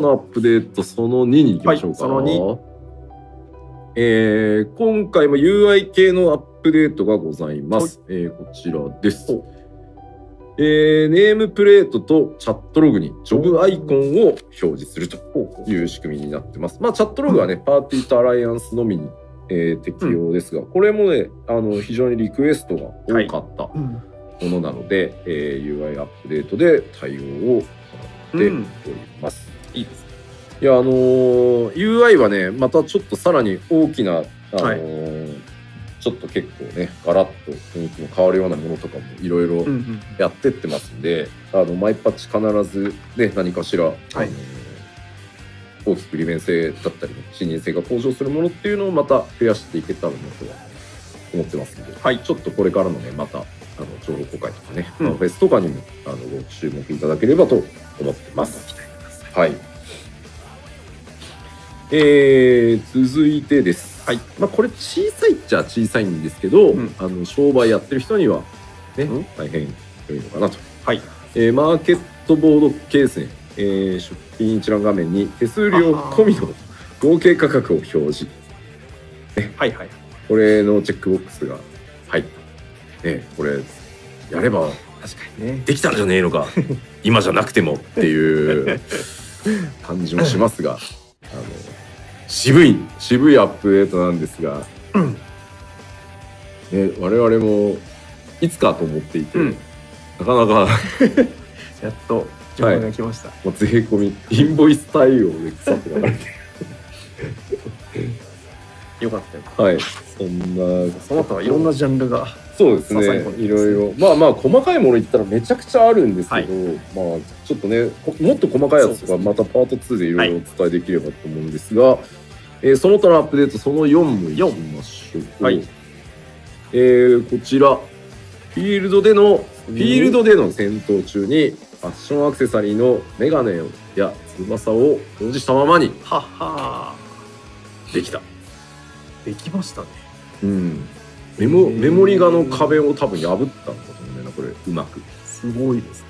のアップデートその2に行きましょうか。はいそえー今回も UI 系のアップデートがございます。えーこちらですお。えーネームプレートとチャットログにジョブアイコンを表示するという仕組みになってます。まあ、チャットログはね、パーティーとアライアンスのみに、えー適用ですが、これもね、あの非常にリクエストが多かったうんものなので、えー UI アップデートで対応を行っております。いいですね。いやあのー UI はねまたちょっとさらに大きな、あのーちょっと結構ねガラッと雰囲気の変わるようなものとかもいろいろうんうんやってってますんで、あのマイパッチ必ずね何かしら、あのー大きく利便性だったり、視認性が向上するものっていうのをまた増やしていけたらなとは思ってますので、はいちょっとこれからのねまたあの情報公開とかね、うんまあフェスとかにもあのご注目いただければと思ってます。はい。えー、続いてです。はい。まあこれ小さいっちゃ小さいんですけど、うんあの商売やってる人にはね、うん大変良いのかなと。はい。えーマーケットボードケースね、えー出品一覧画面に手数料込みの合計価格を表示。はいはい。これのチェックボックスが入った。ね、これやれば確かにね。できたんじゃねえのか 今じゃなくてもっていう感じもしますが 渋い渋いアップデートなんですが、うん。ね、我々もいつかと思っていて、うん。なかなか、やっと情報が来ました。まあ、税込みインボイス対応で腐って流れて よかったよ。はい。そんな。その他はいろんなジャンルが。そうですね。ね。いろいろ。まあまあ細かいもの言ったらめちゃくちゃあるんですけど、はい。まあちょっとねこもっと細かいやつとかまたパート2でいろいろお伝えできればと思うんですが、えーその他のアップデートその4もいきましょうはい。えーこちら。フィールドでのフィールドでの戦闘中にファッションアクセサリーのメガネや翼を表示したままにはっはできた、できましたね。うん、メモメモリガの壁を多分破ったんだと思うんだよなこれ。うまく。すごいですね。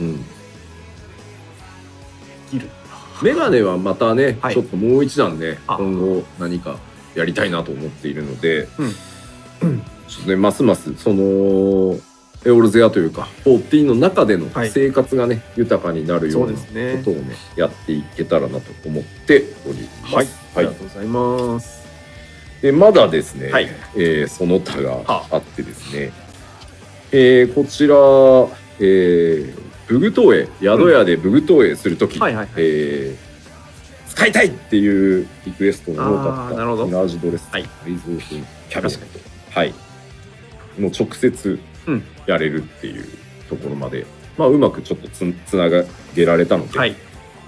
うん。できる。メガネはまたね、はい。ちょっともう一段ねあ。今後何かやりたいなと思っているので、うん。ちょっとねますますそのエオルゼアというか14の中でのはい。生活がね、豊かになるよそううなことをねやっていけたらなと思っております。はい。あはい。りがとうございます。でまだですね、はい。えーその他がはあってですね、えーこちら、えーブグ投影宿屋でブグ投影するとき、はいはいはい。えー使いたいっていうリクエストが多かった。ミラージュドレス、はい。改造品キャビネッ確トはい。もう直接うん。やれるっていうところまで、まあ、うまくちょっとつつなげられたので、はい。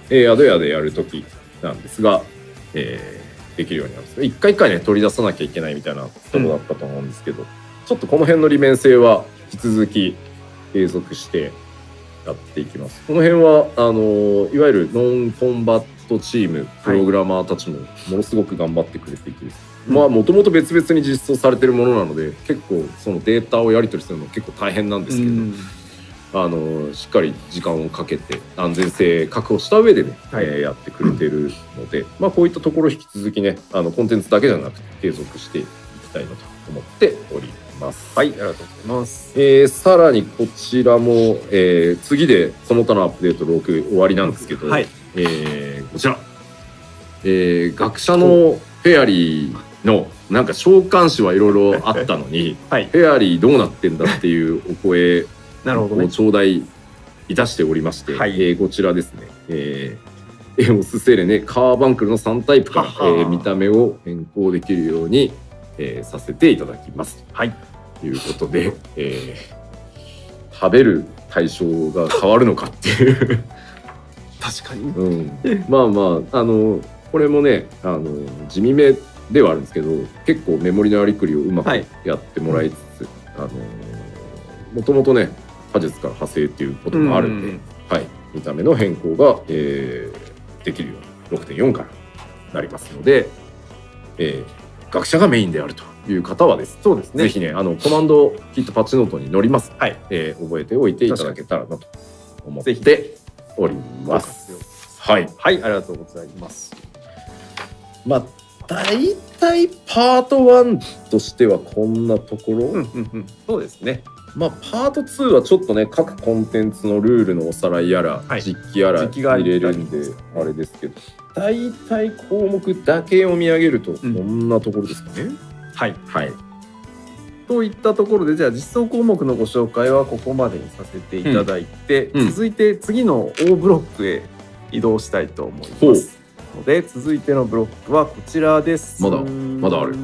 えー、宿屋でやるときなんですが、えーできるようになるんです一回一回ね取り出さなきゃいけないみたいなところだったと思うんですけど、ちょっとこの辺の利便性は引き続き継続してやっていきます。この辺はあのーいわゆるノンコンバットチームプログラマーたちもものすごく頑張ってくれていて、うんまあもともと別々に実装されてるものなので結構そのデータをやり取りするの結構大変なんですけど、うん。あのしっかり時間をかけて安全性確保した上でね、はい。えーやってくれてるので、まあ、こういったところ引き続きねあのコンテンツだけじゃなくて継続していきたいなとます。はい。ありがとうございます。えーさらにこちらも、えー次でその他のアップデート6終わりなんですけど、はい。えーこちら、えー学者のフェアリーのなんか召喚詞はいろいろあったのに はい。フェアリーどうなってんだっていうお声 を。頂戴いたしておりまして、はいえーこちらですね、えーエオスセレネカーバンクルの3タイプから、えー見た目を変更できるように、えーさせていただきますはい。ということで、えー食べる対象が変わるのかっていう、確かに。うん、まあまああのこれもねあの地味めではあるんですけど結構メモリのやりくりをうまくはい。やってもらいつつ、あのもともとね果実から派生っていうこともあるんで、うん。はい、見た目の変更が、えーできるように6.4からなりますので、えー学者がメインであるという方はです、そうですね。ぜひねあのコマンドキットパッチノートに載ります、はい。えー覚えておいていただけたらなと思っております。はい。はい、ありがとうございます。まあ大体パート1としてはこんなところ、うんうんうん、そうですね。まあパート2はちょっとね各コンテンツのルールのおさらいやら、はい。実機やら入れるんであれですけど。大体項目だけ読み上げるとこんなところですかね、はい。はいといったところで、じゃあ実装項目のご紹介はここまでにさせていただいて、うんうん続いて次の O ブロックへ移動したいと思います。ので続いてのブロックはこちらです。まだまだある